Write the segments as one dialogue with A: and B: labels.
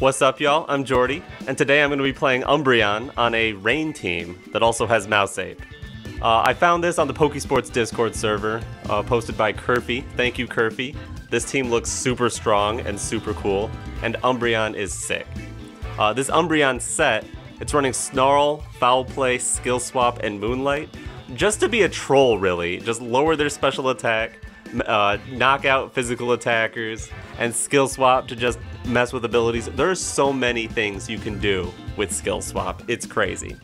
A: What's up, y'all? I'm Geordi, and today I'm going to be playing Umbreon on a rain team that also has Mouse Ape. Uh, I found this on the Pokesports Discord server, uh, posted by Curfy. Thank you, Curfy. This team looks super strong and super cool, and Umbreon is sick. Uh, this Umbreon set, it's running Snarl, Foul Play, Skill Swap, and Moonlight, just to be a troll, really. Just lower their special attack, uh, knock out physical attackers, and Skill Swap to just mess with abilities. There are so many things you can do with Skill Swap. It's crazy.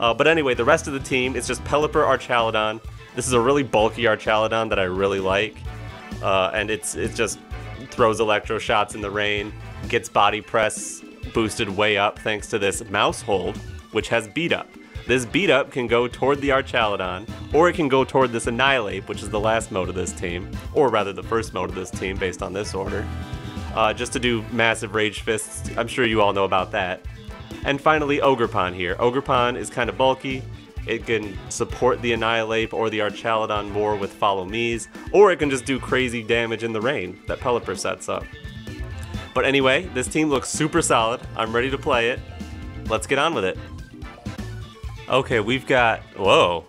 A: Uh, but anyway, the rest of the team, it's just Pelipper Archaludon. This is a really bulky Archaludon that I really like. Uh, and it's it just throws electro shots in the rain, gets body press boosted way up thanks to this Maushold, which has beat up. This beat up can go toward the Archaludon, or it can go toward this Annihilape, which is the last mode of this team, or rather the first mode of this team based on this order uh, just to do massive Rage Fists. I'm sure you all know about that. And finally, Ogerpon here. Ogerpon is kind of bulky. It can support the Annihilape or the Archaludon more with Follow Me's, or it can just do crazy damage in the rain that Pelipper sets up. But anyway, this team looks super solid. I'm ready to play it. Let's get on with it. Okay, we've got, whoa,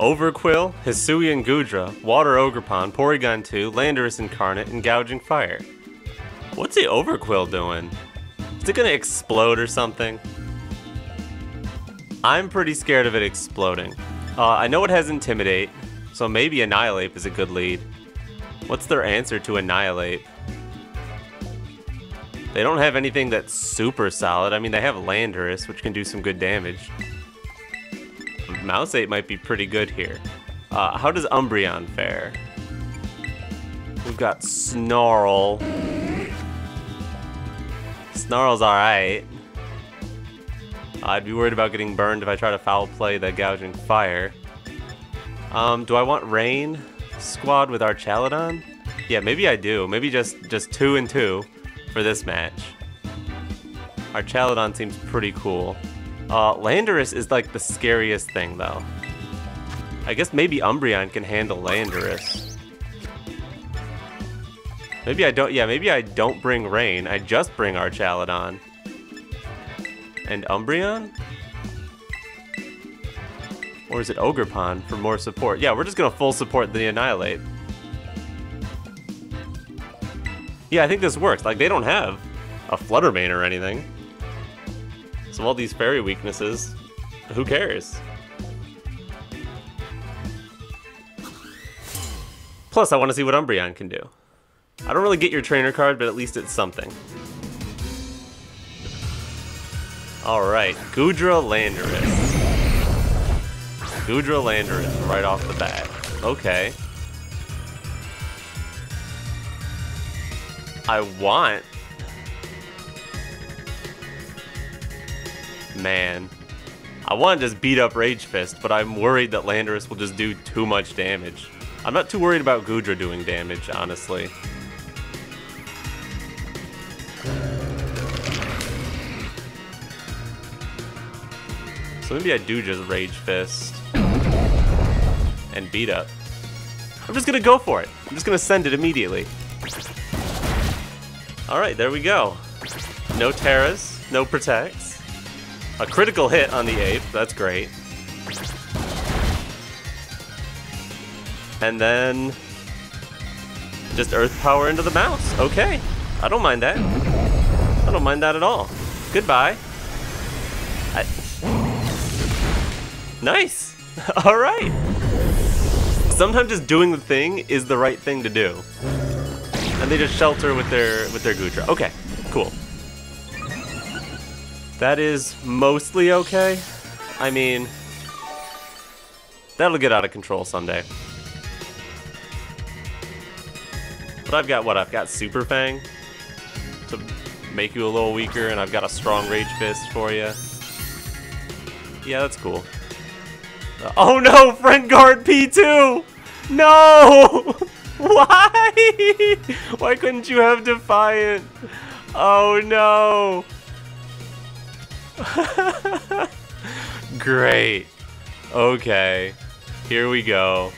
A: Overqwil, Hisuian Goodra, Water Ogerpon, Porygon 2, Landorus Incarnate, and Gouging Fire. What's the Overqwil doing? Is it gonna explode or something? I'm pretty scared of it exploding. Uh, I know it has Intimidate, so maybe Annihilape is a good lead. What's their answer to Annihilape? They don't have anything that's super solid. I mean, they have Landorus, which can do some good damage. Mouse Ape might be pretty good here. Uh, how does Umbreon fare? We've got Snarl. Snarl's alright. I'd be worried about getting burned if I try to foul play the Gouging Fire. Um, do I want Rain squad with Archaludon? Yeah, maybe I do. Maybe just, just two and two for this match. Archaludon seems pretty cool. Uh, Landorus is like the scariest thing though. I guess maybe Umbreon can handle Landorus. Maybe I don't, yeah, maybe I don't bring Rain. I just bring Archaludon. And Umbreon? Or is it Ogerpon for more support? Yeah, we're just gonna full support the Annihilape. Yeah, I think this works. Like, they don't have a Flutter Mane or anything. So all these fairy weaknesses, who cares? Plus, I want to see what Umbreon can do. I don't really get your trainer card, but at least it's something. Alright, Goodra Landorus. Goodra Landorus right off the bat. Okay. I want... Man. I want to just beat up Rage Fist, but I'm worried that Landorus will just do too much damage. I'm not too worried about Goodra doing damage, honestly. So maybe I do just Rage Fist and beat up. I'm just gonna go for it. I'm just gonna send it immediately. Alright, there we go. No Teras, no Protects. A critical hit on the Ape, that's great. And then just Earth Power into the mouse. Okay, I don't mind that. I don't mind that at all. Goodbye. I... Nice. All right. Sometimes just doing the thing is the right thing to do. And they just shelter with their with their Goodra. Okay, cool. That is mostly okay. I mean, that'll get out of control someday. But I've got what? I've got Super Fang to make you a little weaker, and I've got a strong Rage Fist for you. Yeah, that's cool. Uh, oh no, friend guard P2! No! Why? Why couldn't you have Defiant? Oh no! Great. Okay. Here we go.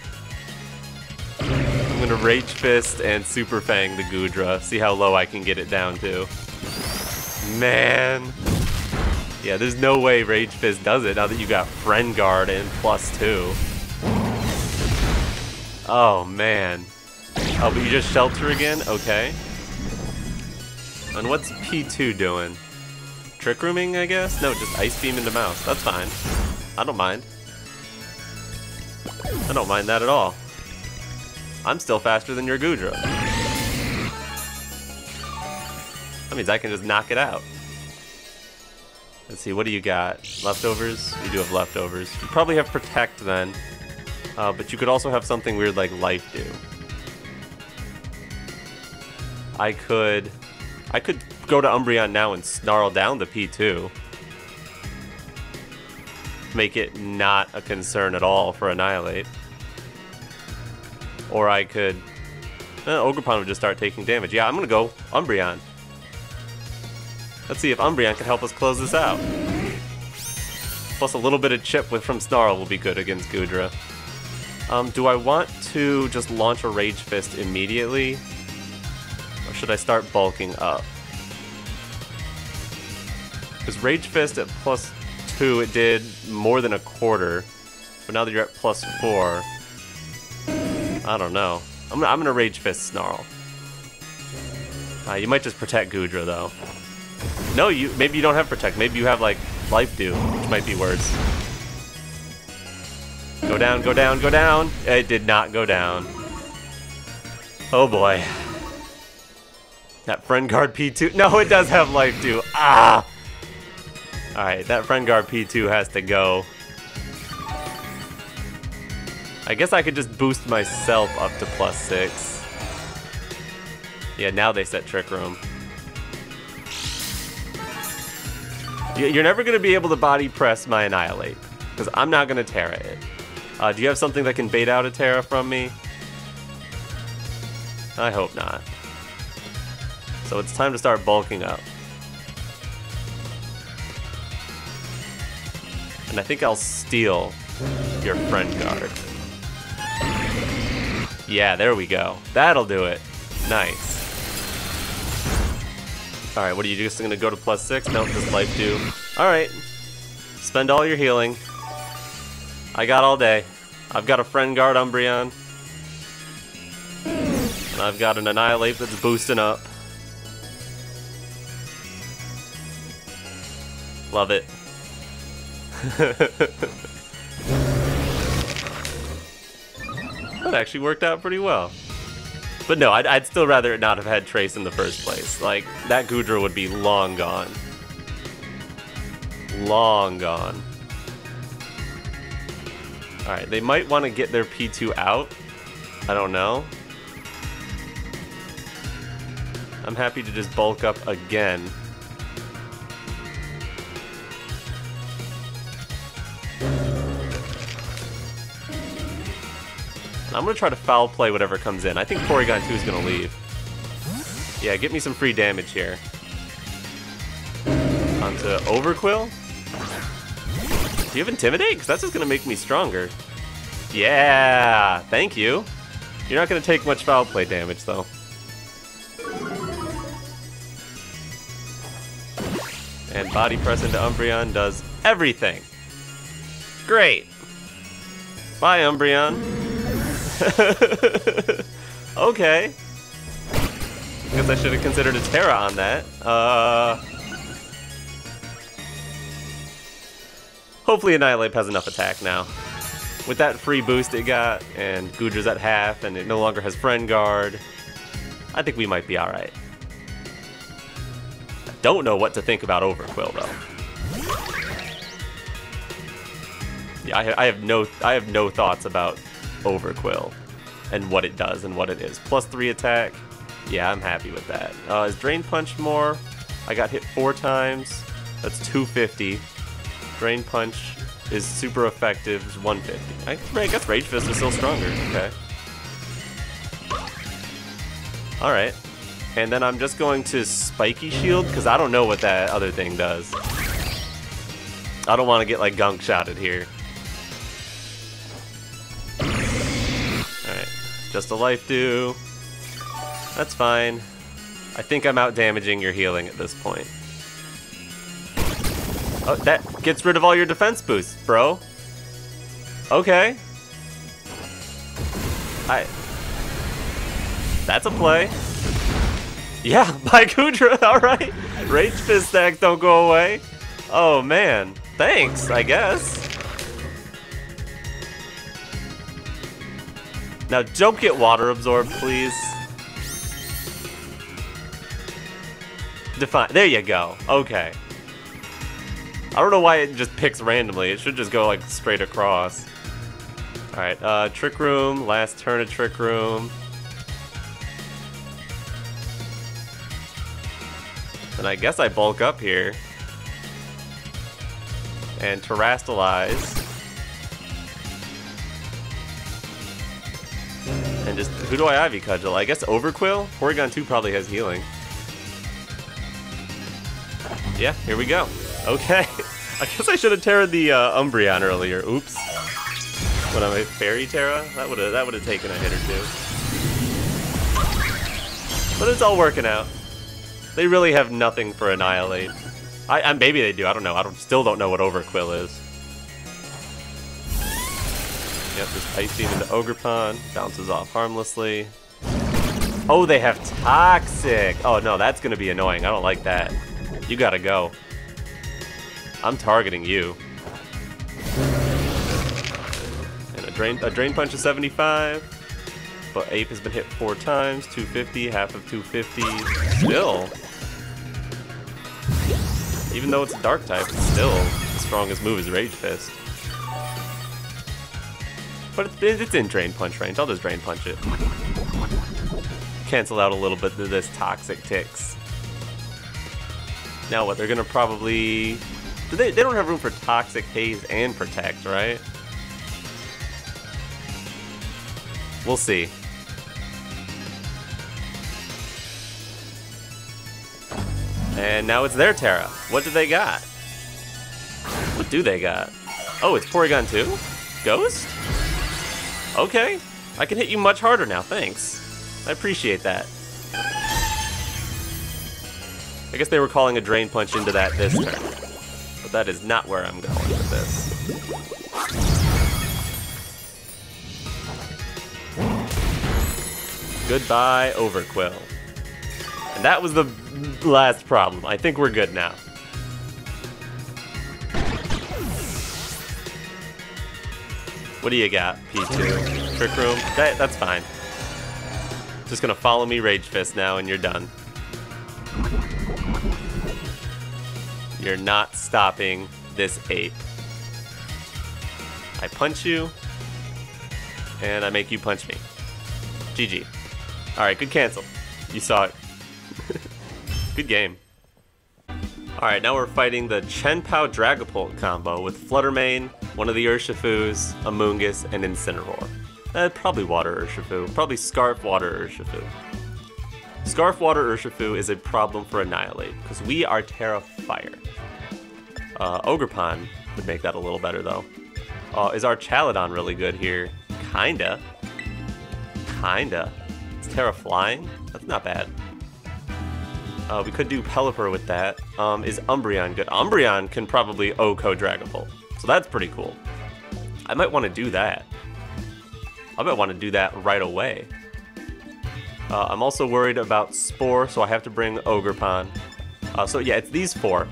A: I'm gonna Rage Fist and Super Fang the Goodra. See how low I can get it down to. Man. Yeah, there's no way Rage Fist does it now that you got Friend Guard and plus two. Oh, man. Oh, but you just Shelter again? Okay. And what's P2 doing? Trick Rooming, I guess? No, just Ice Beam into Mouse. That's fine. I don't mind. I don't mind that at all. I'm still faster than your Goodra. That means I can just knock it out. Let's see, what do you got? Leftovers? You do have leftovers. You probably have Protect then. Uh, but you could also have something weird like Life Dew. I could... I could go to Umbreon now and snarl down the P2. Make it not a concern at all for Annihilape. Or I could... Eh, would just start taking damage. Yeah, I'm gonna go Umbreon. Let's see if Umbreon can help us close this out. Plus a little bit of chip with from Snarl will be good against Goodra. Um, do I want to just launch a Rage Fist immediately? Or should I start bulking up? Because Rage Fist at plus 2, it did more than a quarter. But now that you're at plus 4, I don't know. I'm, I'm gonna Rage Fist Snarl. Uh, you might just protect Goodra though. No, you maybe you don't have Protect. Maybe you have, like, Life Dew, which might be worse. Go down, go down, go down! It did not go down. Oh boy. That Friend Guard P2. No, it does have Life Dew. Ah! Alright, that Friend Guard P2 has to go. I guess I could just boost myself up to plus six. Yeah, now they set Trick Room. You're never going to be able to body press my Annihilape, because I'm not going to Tera it. Uh, do you have something that can bait out a Tera from me? I hope not. So it's time to start bulking up. And I think I'll steal your friend guard. Yeah, there we go. That'll do it. Nice. Alright, what are you just gonna go to plus six? No, just life dew. Alright. Spend all your healing. I got all day. I've got a friend guard Umbreon. And I've got an Annihilape that's boosting up. Love it. that actually worked out pretty well. But no, I'd, I'd, still rather not have had Trace in the first place. Like, that Goodra would be long gone. Long gone. Alright, they might want to get their P2 out. I don't know. I'm happy to just bulk up again. I'm gonna try to foul play whatever comes in. I think Porygon 2 is gonna leave. Yeah, get me some free damage here. Onto Overqwil. Do you have Intimidate? Because that's just gonna make me stronger. Yeah, thank you. You're not gonna take much foul play damage though. And Body Press into Umbreon does everything. Great. Bye, Umbreon. okay. I guess I should have considered a Tera on that. Uh, hopefully Annihilape has enough attack now. With that free boost it got, and Goodra's at half, and it no longer has Friend Guard, I think we might be alright. I don't know what to think about Overqwil, though. Yeah, I have no I have no thoughts about Overqwil and what it does and what it is. Plus three attack. Yeah, I'm happy with that. Uh, is Drain Punch more? I got hit four times. That's 250. Drain Punch is super effective. It's 150. I, I guess Rage Fist is still stronger. Okay. Alright. And then I'm just going to Spiky Shield, because I don't know what that other thing does. I don't want to get, like, gunk shotted here. Just a life dew. That's fine. I think I'm out damaging your healing at this point. Oh, that gets rid of all your defense boosts, bro. Okay. I... That's a play. Yeah, by Goodra, alright. Rage Fist stack don't go away. Oh man, thanks, I guess. Now don't get water absorbed, please. Defiant, there you go, okay. I don't know why it just picks randomly, it should just go like straight across. Alright, uh, Trick Room, last turn of Trick Room. And I guess I bulk up here. And Terastallize. Just, who do I Ivy Cudgel? I guess Overqwil? Porygon 2 probably has healing. Yeah, here we go. Okay. I guess I should have Tera the uh, Umbreon earlier. Oops. When I Fairy Tera? That would have that would have taken a hit or two. But it's all working out. They really have nothing for Annihilape. I, I maybe they do. I don't know. I don't, still don't know what Overqwil is. Yep, this Ice Beam into Ogerpon. Bounces off harmlessly. Oh, they have Toxic. Oh, no, that's to be annoying. I don't like that. You gotta go. I'm targeting you. And a Drain, a drain Punch of 75. But Ape has been hit four times. 250, half of 250. Still. Even though it's a dark type, it's still the strongest move is Rage Fist. But it's, in Drain Punch range. I'll just Drain Punch it. Cancel out a little bit of this Toxic Ticks. Now what, they're gonna probably... Do they, they don't have room for Toxic, Haze, and Protect, right? We'll see. And now it's their Tera. What do they got? What do they got? Oh, it's Porygon 2? Ghost? Okay. I can hit you much harder now, thanks. I appreciate that. I guess they were calling a Drain Punch into that this turn. But that is not where I'm going with this. Goodbye, Overqwil. And that was the last problem. I think we're good now. What do you got, P2? Trick Room? That, that's fine. Just gonna follow me Rage Fist now and you're done. You're not stopping this ape. I punch you, and I make you punch me. GG. Alright, good cancel. You saw it. Good game. Alright, now we're fighting the Chien-Pao Dragapult combo with Flutter Mane, one of the Urshifus, Amoonguss, and Incineroar. Uh, probably Water Urshifu. Probably Scarf Water Urshifu. Scarf Water Urshifu is a problem for Annihilape, because we are Tera Fire. Uh, Ogerpon would make that a little better, though. Uh, is Archaludon really good here? Kinda. Kinda. It's Tera Flying? That's not bad. Uh, we could do Pelipper with that. Um, is Umbreon good? Umbreon can probably OHKO Dragapult, so that's pretty cool. I might want to do that. I might want to do that right away. Uh, I'm also worried about Spore, so I have to bring Ogerpon. Uh, so yeah, it's these four.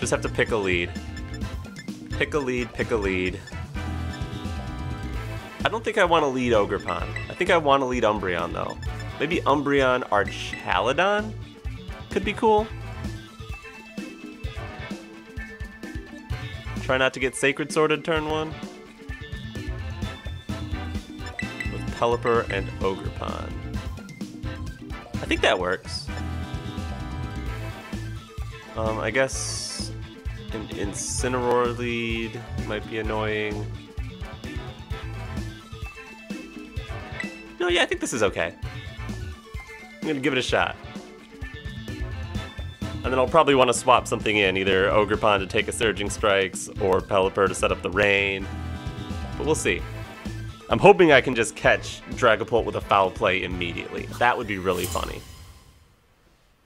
A: Just have to pick a lead. Pick a lead, pick a lead. I don't think I want to lead Ogerpon. I think I want to lead Umbreon, though. Maybe Umbreon or Chaladon? Could be cool. Try not to get Sacred Sworded turn one. With Pelipper and Ogerpon. I think that works. Um, I guess an Incineroar lead might be annoying. No, yeah, I think this is okay. I'm gonna give it a shot. And then I'll probably want to swap something in, either Ogerpon to take a Surging Strikes, or Pelipper to set up the rain. But we'll see. I'm hoping I can just catch Dragapult with a foul play immediately. That would be really funny.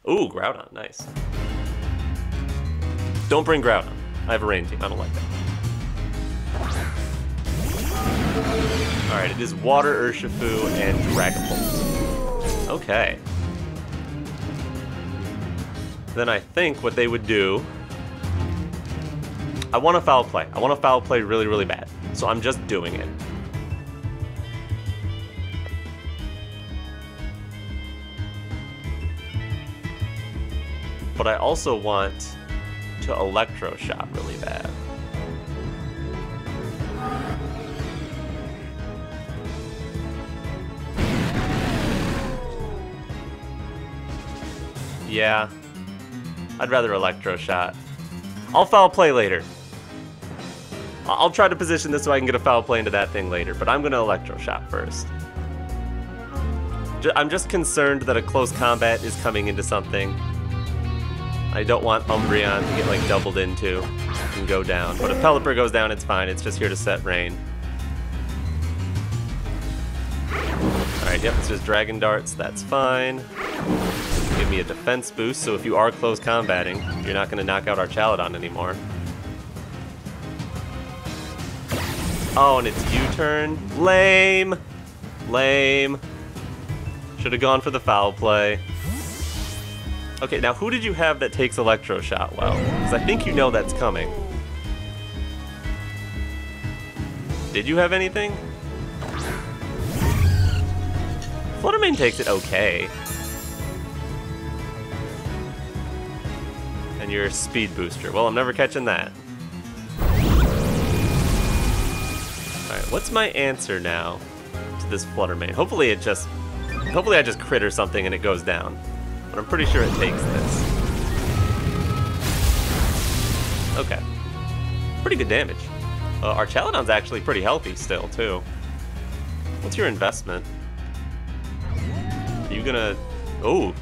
A: Ooh, Groudon, nice. Don't bring Groudon. I have a rain team. I don't like that. Alright, it is Water Urshifu and Dragapult. Okay. Then I think what they would do... I want a foul play. I want a foul play really, really bad. So I'm just doing it. But I also want to Electro Shot really bad. Yeah. I'd rather Electro Shot. I'll foul play later. I'll try to position this so I can get a foul play into that thing later, but I'm going to Electro Shot first. I'm just concerned that a close combat is coming into something. I don't want Umbreon to get like doubled into and go down. But if Pelipper goes down, it's fine. It's just here to set rain. Alright, yep, it's just Dragon Darts. That's fine. Give me a defense boost, so if you are close combating, you're not going to knock out Archaludon anymore. Oh, and it's U-turn. Lame! Lame. Should have gone for the foul play. Okay, now who did you have that takes Electro Shot well? Because I think you know that's coming. Did you have anything? Flutter Mane takes it okay. And your speed booster. Well, I'm never catching that. Alright, what's my answer now to this Flutter Mane? Hopefully it just... Hopefully I just crit or something and it goes down. But I'm pretty sure it takes this. Okay. Pretty good damage. Uh, Archaludon's actually pretty healthy still, too. What's your investment? Are you gonna... Oh,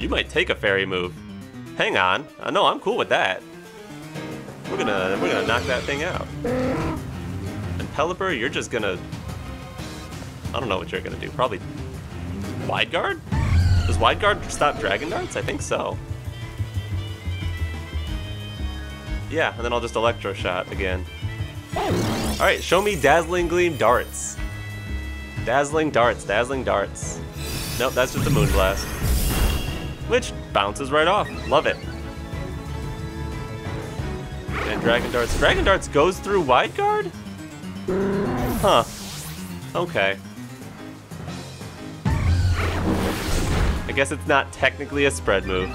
A: you might take a fairy move. Hang on. Uh, no, I'm cool with that. We're gonna we're gonna knock that thing out. And Pelipper, you're just gonna I don't know what you're gonna do. Probably wide guard? Does wide guard stop dragon darts? I think so. Yeah, and then I'll just electro shot again. Alright, show me dazzling gleam darts. Dazzling darts, dazzling darts. Nope, that's just a moonblast. Which bounces right off. Love it. And Dragon Darts. Dragon Darts goes through Wide Guard? Huh. Okay. I guess it's not technically a spread move.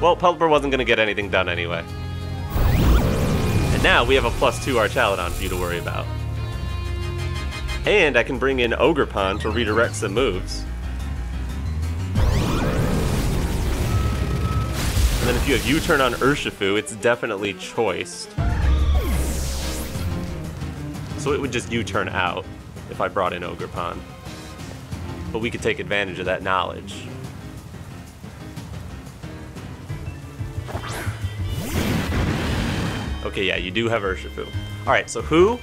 A: Well, Pelipper wasn't going to get anything done anyway. And now we have a plus two Archaludon for you to worry about. And I can bring in Ogerpon to redirect some moves. And then if you have U-turn on Urshifu, it's definitely choiced. So it would just U-turn out if I brought in Ogerpon. But we could take advantage of that knowledge. Okay, yeah, you do have Urshifu. Alright, so who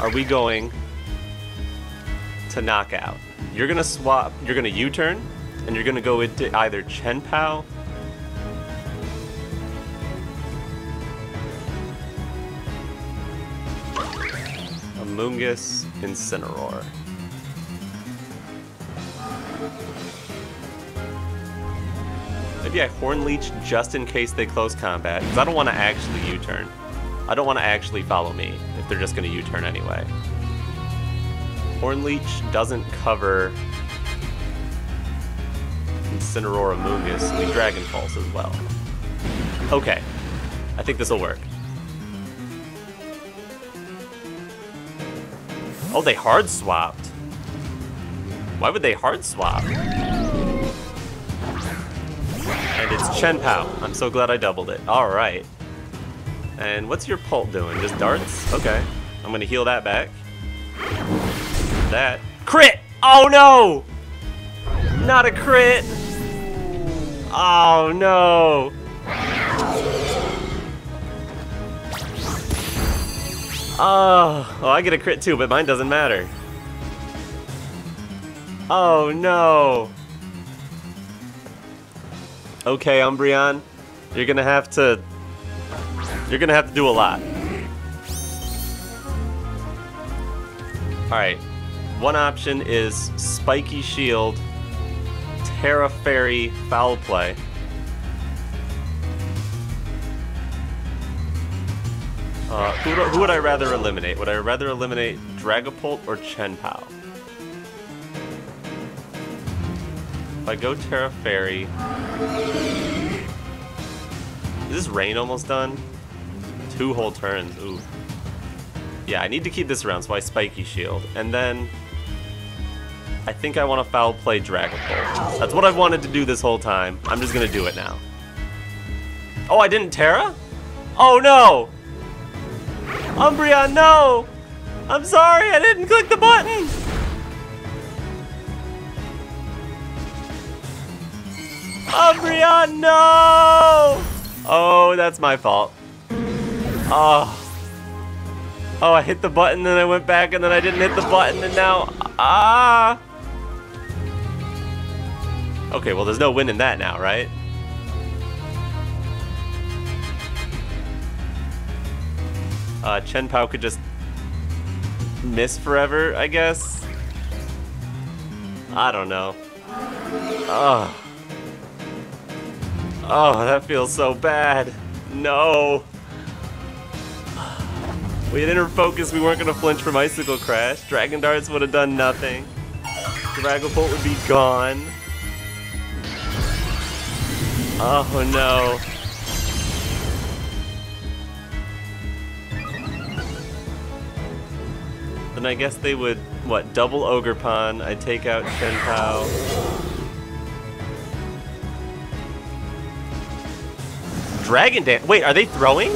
A: are we going to knock out? You're gonna swap, you're gonna U-turn, and you're gonna go into either Chien-Pao Amoonguss, Incineroar. Maybe I Horn Leech just in case they close combat, because I don't want to actually U-turn. I don't want to actually follow me if they're just going to U-turn anyway. Horn Leech doesn't cover Incineroar Amoonguss, we Dragon Pulse as well. Okay, I think this will work. Oh, they hard swapped. Why would they hard swap? And it's Chien-Pao. I'm so glad I doubled it. Alright. And what's your Pult doing? Just darts? Okay. I'm gonna heal that back. That. Crit! Oh no! Not a crit! Oh no! Oh, oh, I get a crit too, but mine doesn't matter. Oh no. Okay, Umbreon. You're gonna have to... You're gonna have to do a lot. Alright. One option is Spiky Shield, Tera Fairy, Foul Play. Uh, who, would, who would I rather eliminate? Would I rather eliminate Dragapult or Chien-Pao? If I go Tera Fairy... Is this rain almost done? Two whole turns, ooh. Yeah, I need to keep this around, so I Spiky Shield. And then... I think I want to foul play Dragapult. That's what I've wanted to do this whole time. I'm just gonna do it now. Oh, I didn't Tera? Oh no! Umbreon, no! I'm sorry, I didn't click the button! Umbreon, no! Oh, that's my fault. Oh. Oh, I hit the button, then I went back, and then I didn't hit the button, and now... Ah! Okay, well, there's no win in that now, right? Uh, Chien-Pao could just miss forever, I guess. I don't know. Oh. Oh, that feels so bad. No. We had inner focus, we weren't gonna flinch from Icicle Crash. Dragon Darts would have done nothing. Dragapult would be gone. Oh no. Then I guess they would, what, double Ogerpon, I take out Chien-Pao. Dragon Dance, wait, are they throwing?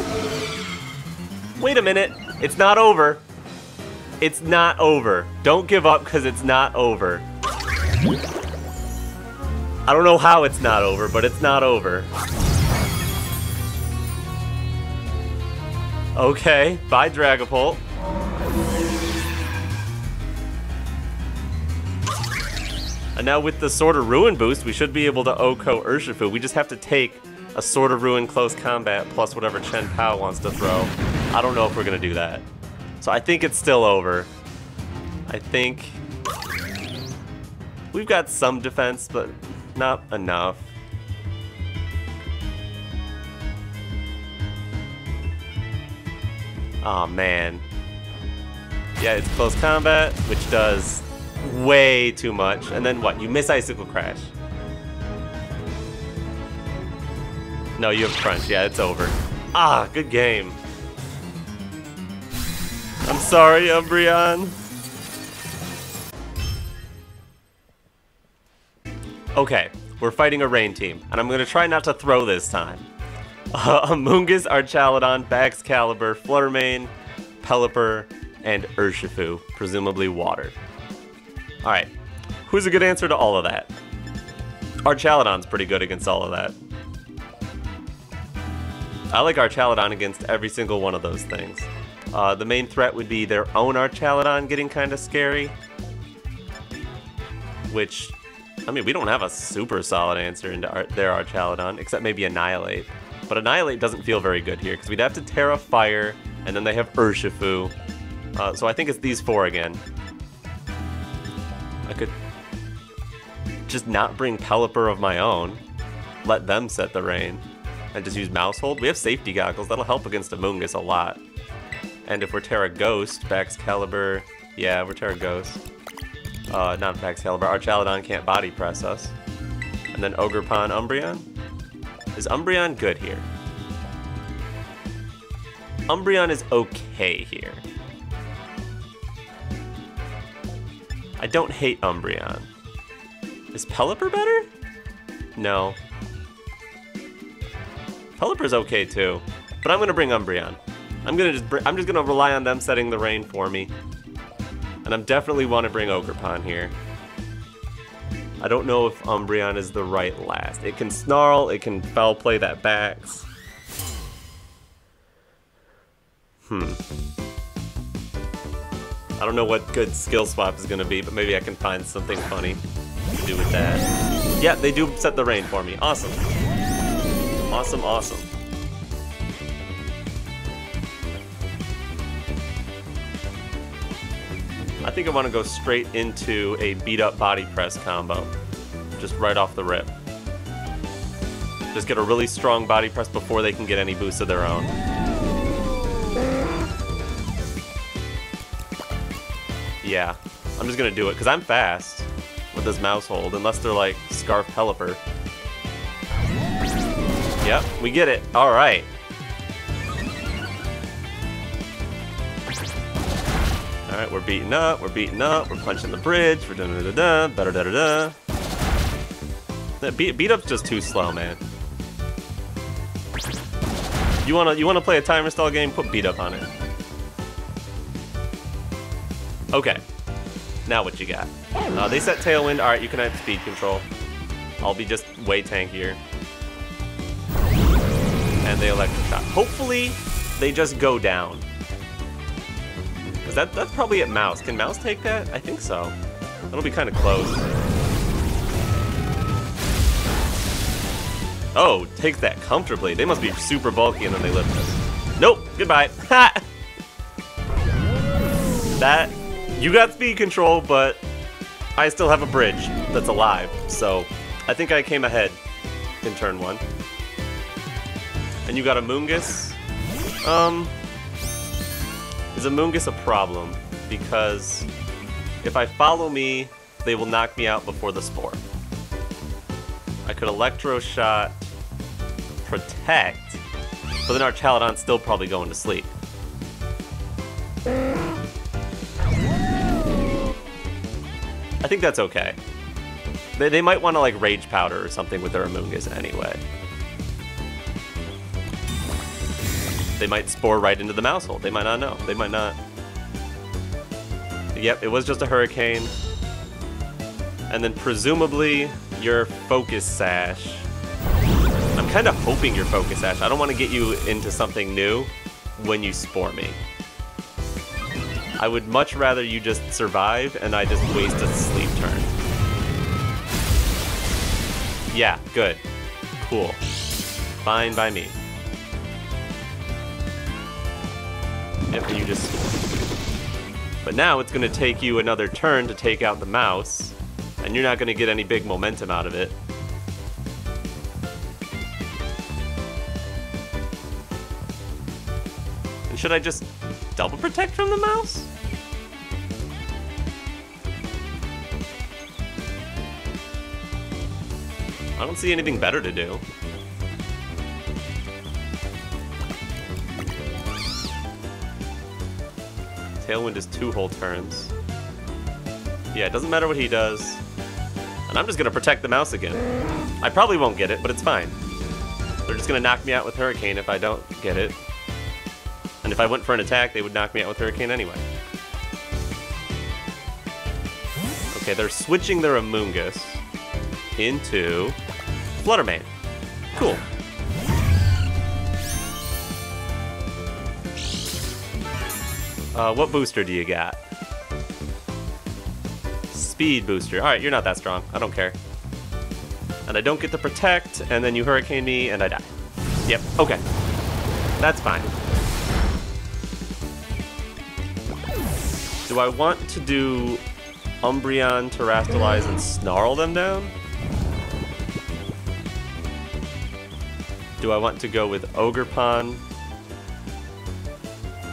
A: Wait a minute, it's not over. It's not over. Don't give up because it's not over. I don't know how it's not over, but it's not over. Okay, bye Dragapult. And now with the Sword of Ruin boost, we should be able to OHKO Urshifu. We just have to take a Sword of Ruin close combat plus whatever Chien-Pao wants to throw. I don't know if we're going to do that. So I think it's still over. I think... We've got some defense, but not enough. oh, man. Yeah, it's close combat, which does way too much. And then what? You miss Icicle Crash. No, you have Crunch. Yeah, it's over. Ah, good game. I'm sorry, Umbreon. Okay, we're fighting a rain team, and I'm gonna try not to throw this time. Uh, Amoonguss, Archaludon, Baxcalibur, Flutter Mane, Pelipper, and Urshifu, presumably water. Alright, who's a good answer to all of that? Archaludon's pretty good against all of that. I like Archaludon against every single one of those things. Uh, the main threat would be their own Archaludon getting kind of scary. Which, I mean, we don't have a super solid answer into our, their Archaludon, except maybe Annihilape. But Annihilape doesn't feel very good here, because we'd have to Tera Fire, and then they have Urshifu. Uh, so I think it's these four again. I could just not bring Pelipper of my own. Let them set the rain. And just use Maushold. We have safety goggles. That'll help against Amoonguss a lot. And if we're Tera Ghost, Baxcalibur... Yeah, we're Tera Ghost. Uh, not Baxcalibur. Archaludon can't body press us. And then Ogerpon Umbreon? Is Umbreon good here? Umbreon is okay here. I don't hate Umbreon. Is Pelipper better? No. Pelipper's okay too, but I'm gonna bring Umbreon. I'm gonna just I'm just gonna rely on them setting the rain for me, and I'm definitely want to bring Ogerpon here. I don't know if Umbreon is the right last. It can snarl, it can foul play that backs. Hmm. I don't know what good skill swap is gonna be, but maybe I can find something funny to do with that. Yeah, they do set the rain for me. Awesome. Awesome, awesome. I think I want to go straight into a beat up body press combo. Just right off the rip. Just get a really strong body press before they can get any boosts of their own. Yeah, I'm just gonna do it, because I'm fast with this Maushold, unless they're like Scarf Pelipper. Yep, we get it. Alright. Alright, we're beating up, we're beating up, we're punching the bridge, we're da da da da da da da da. That beat, beat up's just too slow, man. You wanna you wanna play a timer style game? Put beat up on it. Okay. Now what you got? Uh, they set Tailwind. Alright, you can have speed control. I'll be just way tankier. And they Electric Shock. Hopefully, they just go down. Because that, that's probably at Mouse. Can Mouse take that? I think so. That'll be kind of close. Oh, takes that comfortably. They must be super bulky and then they lift it. Nope, goodbye. that, you got speed control, but I still have a bridge that's alive. So I think I came ahead in turn one. And you got Amoonguss. Um, is Amoonguss a problem? Because if I follow me, they will knock me out before the Spore. I could Electro Shot, Protect, but then Archaludon's still probably going to sleep. I think that's okay. They, they might want to like Rage Powder or something with their Amoonguss anyway. They might spore right into the Maushold. They might not know. They might not. Yep, it was just a Hurricane. And then presumably your Focus Sash. I'm kind of hoping your Focus Sash. I don't want to get you into something new when you spore me. I would much rather you just survive and I just waste a sleep turn. Yeah, good. Cool. Fine by me. And you just... But now it's going to take you another turn to take out the mouse, and you're not going to get any big momentum out of it. And should I just double protect from the mouse? I don't see anything better to do. Tailwind is two whole turns. Yeah, it doesn't matter what he does. And I'm just gonna protect the mouse again. I probably won't get it, but it's fine. They're just gonna knock me out with Hurricane if I don't get it. And if I went for an attack, they would knock me out with Hurricane anyway. Okay, they're switching their Amoonguss into Flutter Mane. Cool. Uh, what booster do you got? Speed booster. Alright, you're not that strong. I don't care. And I don't get to protect, and then you hurricane me, and I die. Yep, okay. That's fine. Do I want to do Umbreon, Terastallize, and Snarl them down? Do I want to go with Ogerpon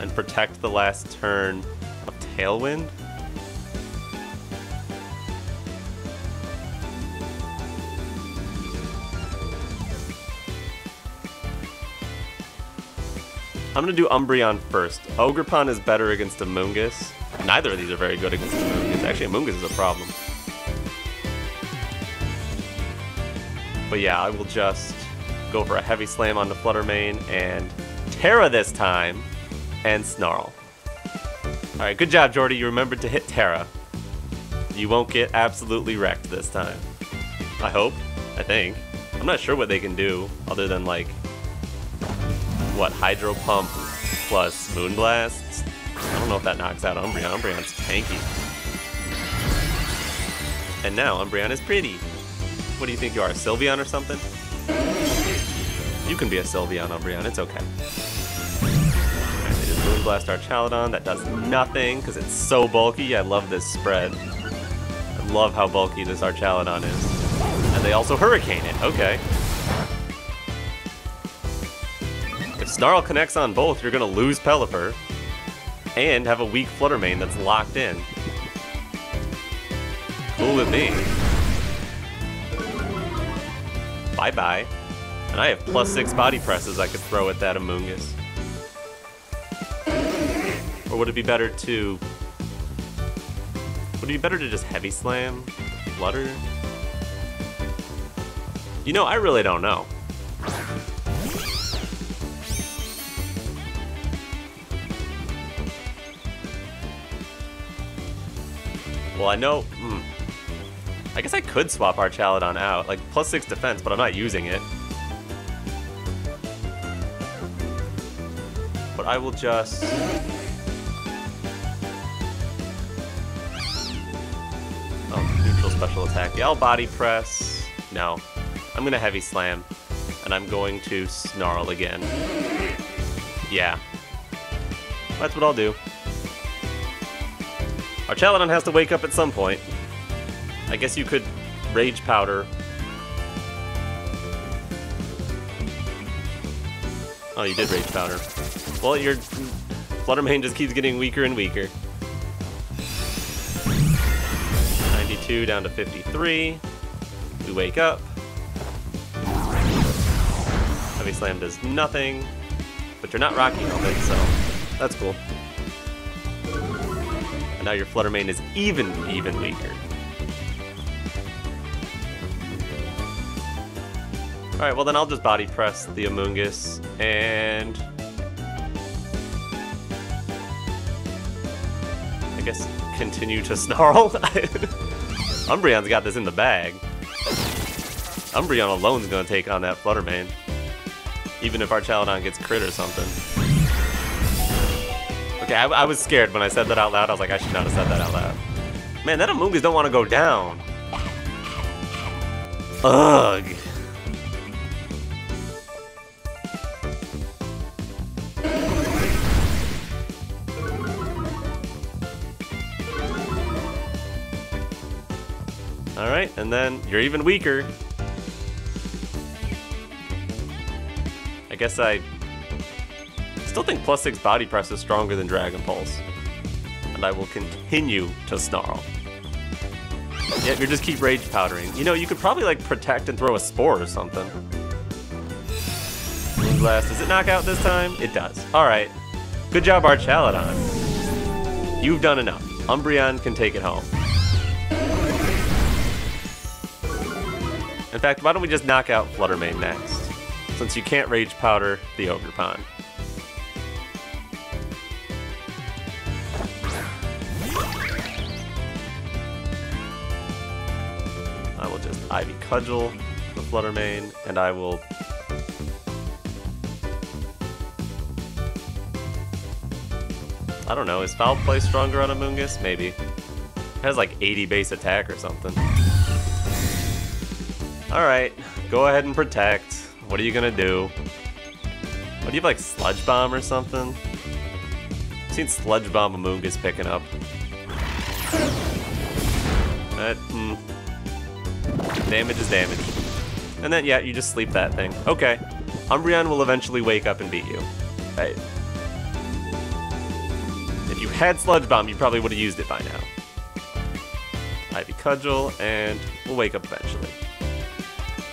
A: and protect the last turn of Tailwind? I'm gonna do Umbreon first. Ogerpon is better against Amoonguss. Neither of these are very good against Amoonguss. Actually, Amoonguss is a problem. But yeah, I will just go for a heavy slam on the Flutter Mane and Tera this time and Snarl. Alright, good job, Geordi. You remembered to hit Tera. You won't get absolutely wrecked this time. I hope. I think. I'm not sure what they can do other than like what Hydro Pump plus Moonblast. I don't know if that knocks out Umbreon. Umbreon's tanky. And now Umbreon is pretty. What do you think you are, Sylveon or something? You can be a Sylveon Umbreon, it's okay. Alright, they just Moonblast Archaludon. That does nothing because it's so bulky. I love this spread. I love how bulky this Archaludon is. And they also Hurricane it. Okay. If Snarl connects on both, you're to lose Pelipper and have a weak Flutter Mane that's locked in. Cool with me. Bye-bye. And I have plus six body presses I could throw at that Amoonguss. Or would it be better to... Would it be better to just Heavy Slam? Flutter? You know, I really don't know. Well, I know... Hmm. I guess I could swap Archaludon out. Like, plus 6 defense, but I'm not using it. I will just... Oh, neutral special attack. Yeah, I'll body press. No. I'm gonna heavy slam. And I'm going to snarl again. Yeah. That's what I'll do. Archaludon has to wake up at some point. I guess you could Rage Powder. Oh, you did Rage Powder. Well, your Flutter Mane just keeps getting weaker and weaker. 92 down to 53. We wake up. Heavy Slam does nothing. But you're not Rocky Helmet, so that's cool. And now your Flutter Mane is even, even weaker. Alright, well then I'll just body press the Amoonguss, and... guess continue to snarl? Umbreon's got this in the bag. Umbreon alone's gonna take on that Flutter Mane. Even if our Archaludon gets crit or something. Okay, I, I, was scared when I said that out loud. I was like, I should not have said that out loud. Man, that Amoonguss don't want to go down. Ugh. And then you're even weaker. I guess I still think plus 6 body press is stronger than Dragon Pulse. And I will continue to snarl. Yeah, you just keep rage powdering. You know, you could probably like protect and throw a spore or something. Moonblast, does it knock out this time? It does. Alright. Good job, Archaludon. You've done enough. Umbreon can take it home. In fact, why don't we just knock out Flutter Mane next? Since you can't Rage Powder the Ogerpon. I will just Ivy Cudgel the Flutter Mane, and I will... I don't know, is Foul Play stronger on Amoonguss? Maybe. It has like 80 base attack or something. Alright, go ahead and protect. What are you gonna do? What, do you have like Sludge Bomb or something? I've seen Sludge Bomb Amoonguss picking up. That, mm, Damage is damage. And then, yeah, you just sleep that thing. Okay. Umbreon will eventually wake up and beat you. Right. If you had Sludge Bomb, you probably would have used it by now. Ivy Cudgel, and we'll wake up eventually.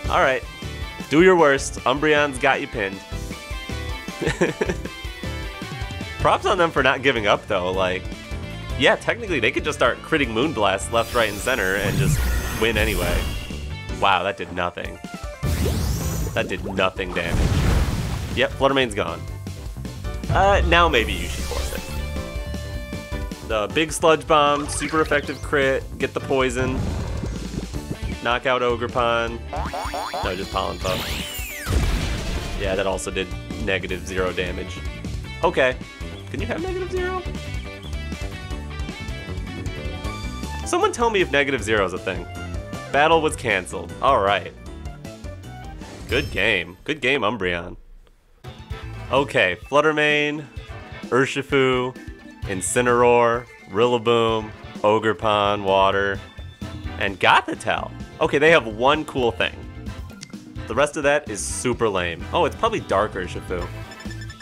A: Alright. Do your worst. Umbreon's got you pinned. Props on them for not giving up, though. Like, yeah, technically they could just start critting Moonblast left, right, and center and just win anyway. Wow, that did nothing. That did nothing damage. Yep, Flutter Mane's gone. Uh, now maybe you should force it. The big Sludge Bomb, super effective crit, get the poison. Knock out Ogerpon. No, just Pollen Puff. Yeah, that also did negative zero damage. Okay. Can you have negative zero? Someone tell me if negative zero is a thing. Battle was canceled. Alright. Good game. Good game, Umbreon. Okay, Flutter Mane, Urshifu, Incineroar, Rillaboom, Ogerpon, Water, and Gothitelle. Okay, they have one cool thing. The rest of that is super lame. Oh, it's probably Dark Urshifu.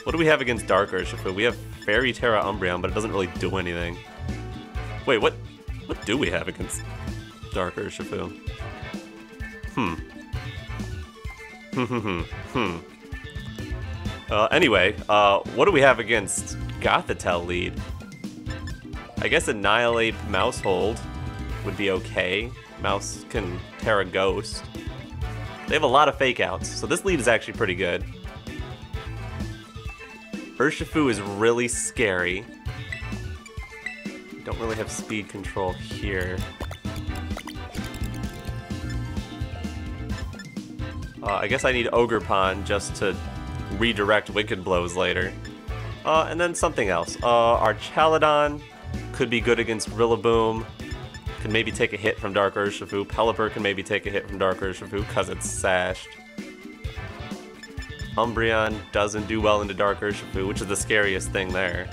A: What do we have against Dark Urshifu? We have Fairy Tera Umbreon, but it doesn't really do anything. Wait, what what do we have against Dark Urshifu? Hmm. Hmm, hmm, hmm, hmm. Uh, anyway, uh, what do we have against Gothitelle lead? I guess Annihilape Maushold would be okay. Mouse can Tera Ghost. They have a lot of fake outs, so this lead is actually pretty good. Urshifu is really scary. Don't really have speed control here. Uh, I guess I need Ogerpon just to redirect Wicked Blows later. Uh, and then something else. Uh, Archaludon could be good against Rillaboom. Can maybe take a hit from Dark Urshifu. Pelipper can maybe take a hit from Dark Urshifu because it's sashed. Umbreon doesn't do well into Dark Urshifu, which is the scariest thing there.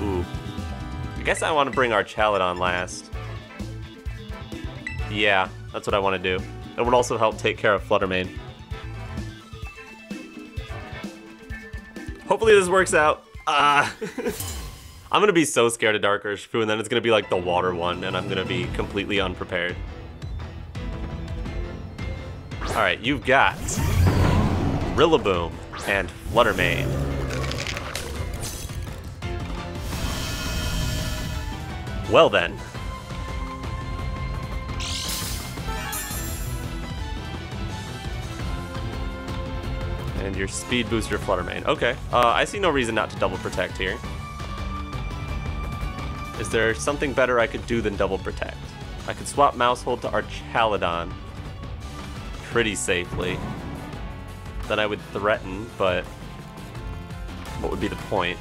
A: Ooh. I guess I want to bring Archaludon last. Yeah, that's what I want to do. It would also help take care of Flutter Mane. Hopefully this works out. Ah. I'm gonna be so scared of Dark Urshifu, and then it's gonna be like the water one, and I'm gonna be completely unprepared. Alright, you've got Rillaboom and Flutter Mane. Well then. And your speed booster Flutter Mane. Okay, uh, I see no reason not to double protect here. Is there something better I could do than double protect? I could swap Maushold to Archaludon pretty safely. Then I would threaten, but what would be the point?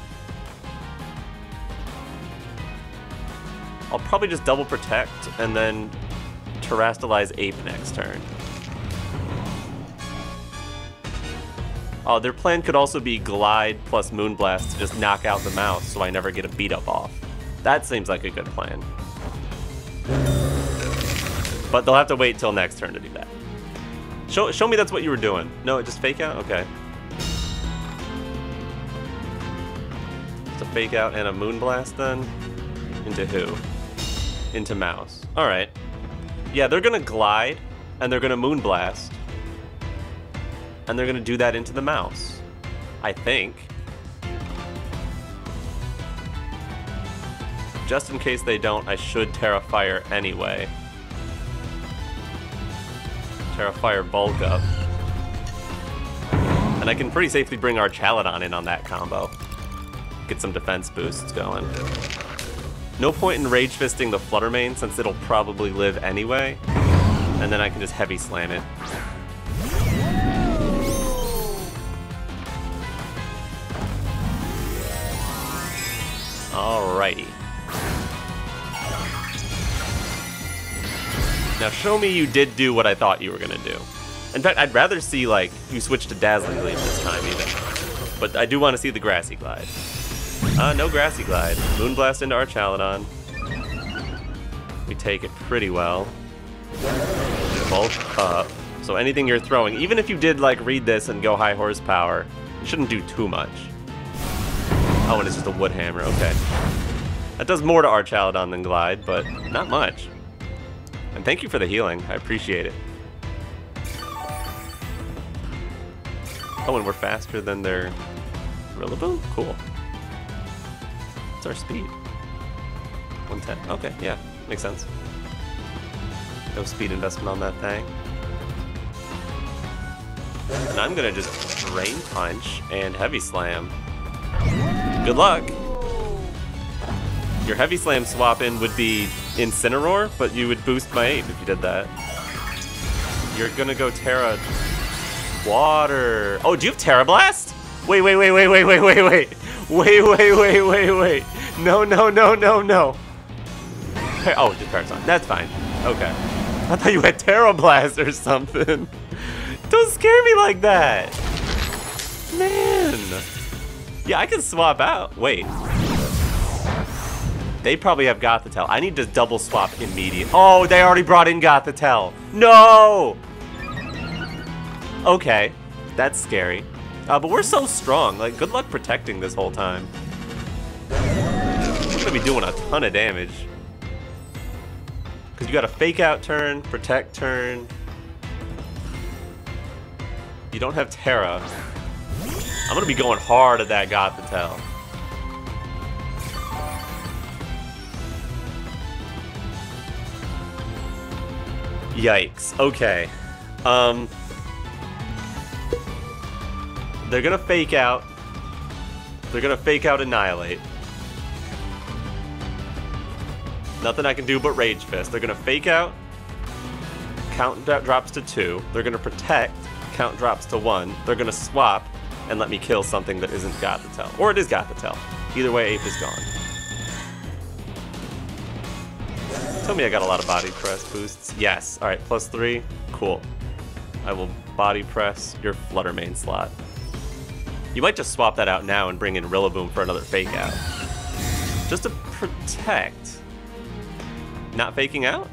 A: I'll probably just double protect and then terastallize Ape next turn. Oh, their plan could also be Glide plus Moonblast to just knock out the mouse so I never get a beat up off. That seems like a good plan. But they'll have to wait till next turn to do that. Show, show me that's what you were doing. No, just fake out? Okay. It's a fake out and a moonblast then? Into who? Into mouse. Alright. Yeah, they're gonna glide, and they're gonna moonblast. And they're gonna do that into the mouse. I think. Just in case they don't, I should Tera Fire anyway. Tera Fire Bulk up. And I can pretty safely bring Archaludon in on that combo. Get some defense boosts going. No point in Rage Fisting the Flutter Mane since it'll probably live anyway. And then I can just Heavy Slam it. Alrighty. Now show me you did do what I thought you were gonna do. In fact, I'd rather see, like, you switch to Dazzling Gleam this time, even. But I do want to see the Grassy Glide. Uh, no Grassy Glide. Moonblast into Archaludon. We take it pretty well. Bulk up. So anything you're throwing, even if you did, like, read this and go high horsepower, shouldn't do too much. Oh, and it's just a wood hammer, okay. That does more to Archaludon than Glide, but not much. And thank you for the healing, I appreciate it. Oh, and we're faster than their Rillaboom? Cool. What's our speed? 110. Okay, yeah, makes sense. No speed investment on that thing. And I'm gonna just Drain Punch and Heavy Slam. Good luck! Your Heavy Slam swap in would be Incineroar, but you would boost my Ape if you did that. You're gonna go Tera Water. Oh, do you have Tera Blast? Wait, wait, wait, wait, wait, wait, wait, wait. Wait, wait, wait, wait, wait. No, no, no, no, no. Oh, the card's on. That's fine. Okay. I thought you had Tera Blast or something. Don't scare me like that. Man. Yeah, I can swap out. Wait. They probably have Gothitelle. I need to double swap immediate. Oh, they already brought in Gothitelle. No! Okay, that's scary. Uh, but we're so strong. Like, good luck protecting this whole time. We're gonna be doing a ton of damage. Because you got a fake out turn, protect turn. You don't have Tera. I'm gonna be going hard at that Gothitelle. Yikes. Okay. Um. They're gonna fake out. They're gonna fake out Annihilape. Nothing I can do but Rage Fist. They're gonna fake out. Count drops to two. They're gonna protect. Count drops to one. They're gonna swap and let me kill something that isn't Gothitelle. Or it is Gothitelle. Either way, Ape is gone. Tell me I got a lot of body press boosts. Yes. Alright, plus three. Cool. I will body press your Flutter Mane slot. You might just swap that out now and bring in Rillaboom for another fake out. Just to protect. Not faking out?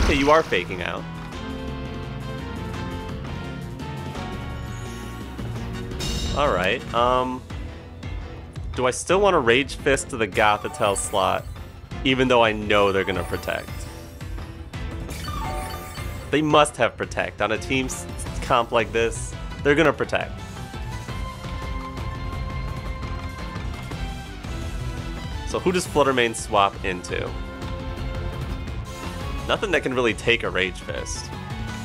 A: Okay, you are faking out. Alright, um... Do I still want to Rage Fist to the Gothitelle slot, even though I know they're gonna protect? They must have Protect. On a team comp like this, they're gonna Protect. So who does Flutter Mane swap into? Nothing that can really take a Rage Fist.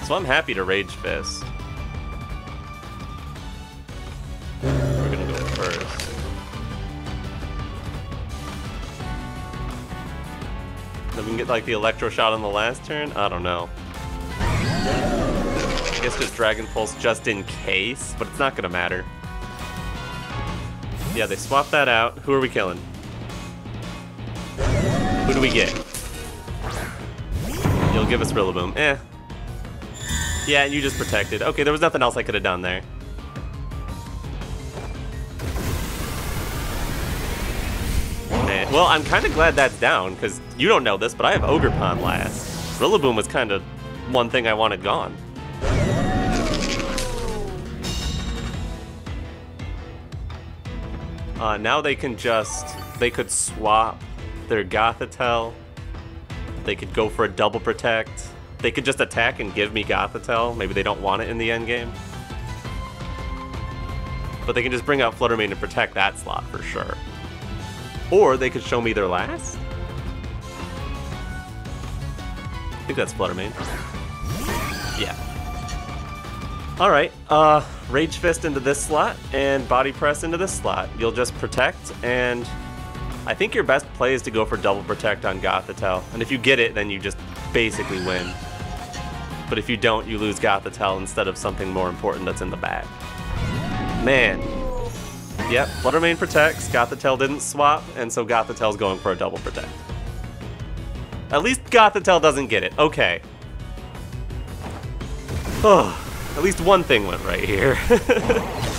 A: So I'm happy to Rage Fist. Like the Electro Shot on the last turn? I don't know. I guess just Dragon Pulse just in case, but it's not gonna matter. Yeah, they swapped that out. Who are we killing? Who do we get? You'll give us Rillaboom. Eh. Yeah, and you just protected. Okay, there was nothing else I could have done there. Well, I'm kind of glad that's down, because you don't know this, but I have Ogerpon last. Rillaboom was kind of one thing I wanted gone. Uh, now they can just, they could swap their Gothitelle. They could go for a double protect. They could just attack and give me Gothitelle. Maybe they don't want it in the end game. But they can just bring out Flutter Mane and protect that slot for sure. Or they could show me their last. I think that's Flutter Mane. Yeah. Alright, uh, Rage Fist into this slot, and Body Press into this slot. You'll just protect, and I think your best play is to go for double protect on Gothitelle. And if you get it, then you just basically win. But if you don't, you lose Gothitelle instead of something more important that's in the bag. Man. Yep, Flutter Mane protects, Gothitelle didn't swap, and so Gothitelle's going for a double protect. At least Gothitelle doesn't get it. Okay. Oh, at least one thing went right here.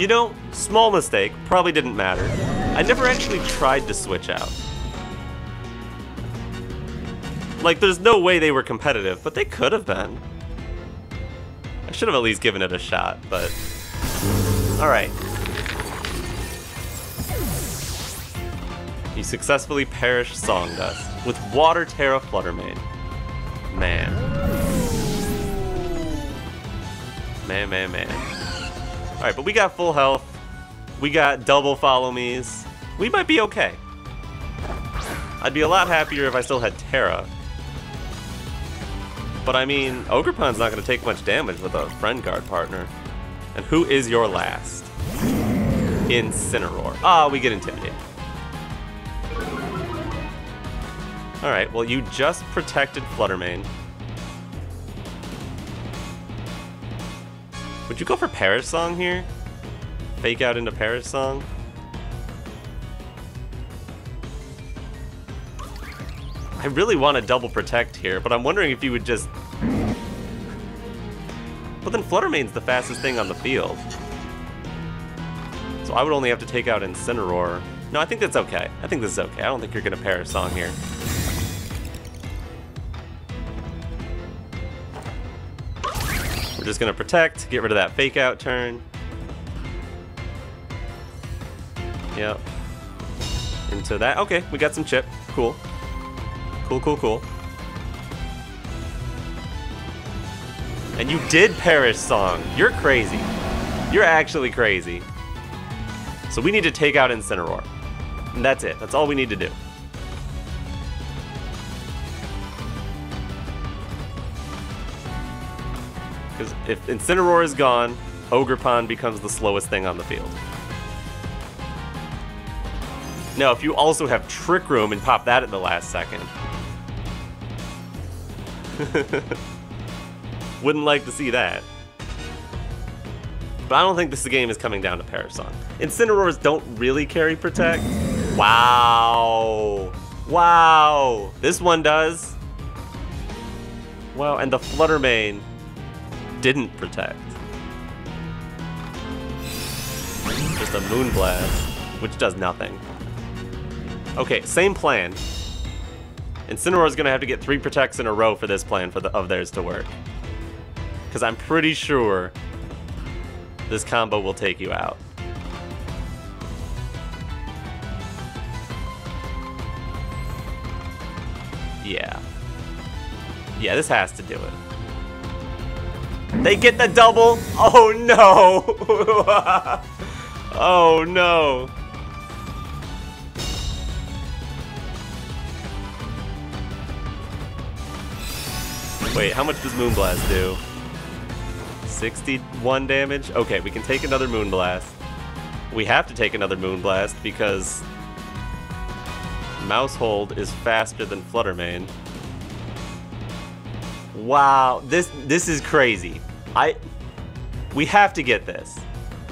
A: You know, small mistake, probably didn't matter. I never actually tried to switch out. Like, there's no way they were competitive, but they could have been. I should have at least given it a shot, but... Alright. You successfully perished Song Dust with Water Tera Flutter Mane. Man. Man, man, man. Alright, but we got full health. We got double follow me's. We might be okay. I'd be a lot happier if I still had Tera. But I mean, Ogerpon's not going to take much damage with a friend guard partner. And who is your last? Incineroar. Ah, we get intimidated. Alright, well you just protected Flutter Mane. Would you go for Perish Song here? Fake out into Perish Song? I really want to double protect here, but I'm wondering if you would just... But then Flutter Mane's the fastest thing on the field. So I would only have to take out Incineroar. No, I think that's okay. I think this is okay. I don't think you're going to Perish Song here. We're just going to protect, get rid of that fake out turn. Yep. Into that. Okay, we got some chip. Cool. Cool, cool, cool. And you did Perish Song. You're crazy. You're actually crazy. So we need to take out Incineroar. And that's it. That's all we need to do. Because if Incineroar is gone, Ogerpon becomes the slowest thing on the field. Now, if you also have Trick Room and pop that at the last second. Wouldn't like to see that. But I don't think this game is coming down to Parasong. Song. Incineroars don't really carry Protect. Wow. Wow. This one does. Wow, and the Flutter Mane didn't Protect. Just a Moonblast, which does nothing. Okay, same plan. Incineroar's gonna have to get three protects in a row for this plan for the, of theirs to work. Because I'm pretty sure this combo will take you out. Yeah. Yeah, this has to do it. They get the double! Oh no! oh no! Wait, how much does Moonblast do? 61 damage? Okay, we can take another Moonblast. We have to take another Moonblast because Maushold is faster than Flutter Mane. Wow, this this is crazy. I we have to get this.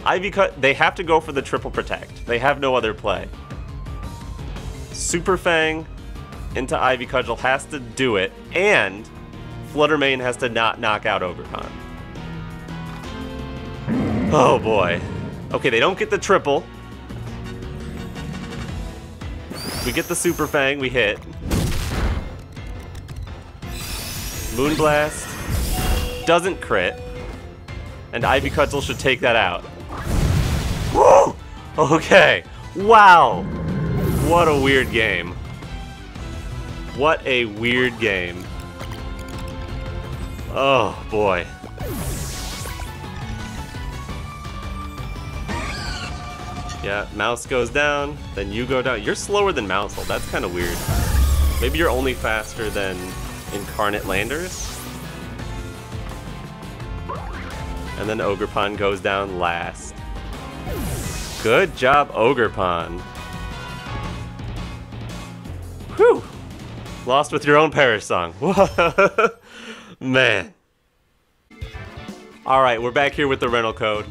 A: Ivy cut they have to go for the triple protect. They have no other play. Super Fang into Ivy Cudgel has to do it, and Flutter Mane has to not knock out Ogerpon. Oh boy. Okay, they don't get the triple. We get the Super Fang, we hit. Moonblast doesn't crit. And Ivy Cudgel should take that out. Woo! Okay. Wow. What a weird game. What a weird game. Oh, boy. Yeah, Mouse goes down, then you go down. You're slower than Maushold. That's kind of weird. Maybe you're only faster than Incarnate Landers? And then Ogerpon goes down last. Good job, Ogerpon. Whew! Lost with your own Perish Song. Man. Alright, we're back here with the rental code.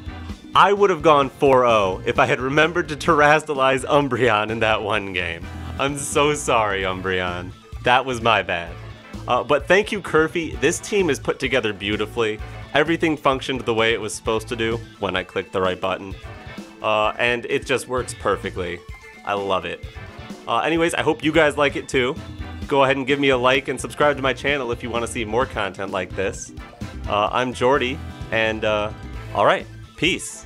A: I would have gone 4-0 if I had remembered to terastallize Umbreon in that one game. I'm so sorry, Umbreon. That was my bad. Uh, but thank you, Curfy. This team is put together beautifully. Everything functioned the way it was supposed to do when I clicked the right button. Uh, and it just works perfectly. I love it. Uh, anyways, I hope you guys like it too go ahead and give me a like and subscribe to my channel if you want to see more content like this. Uh, I'm Geordi, and uh, alright, peace.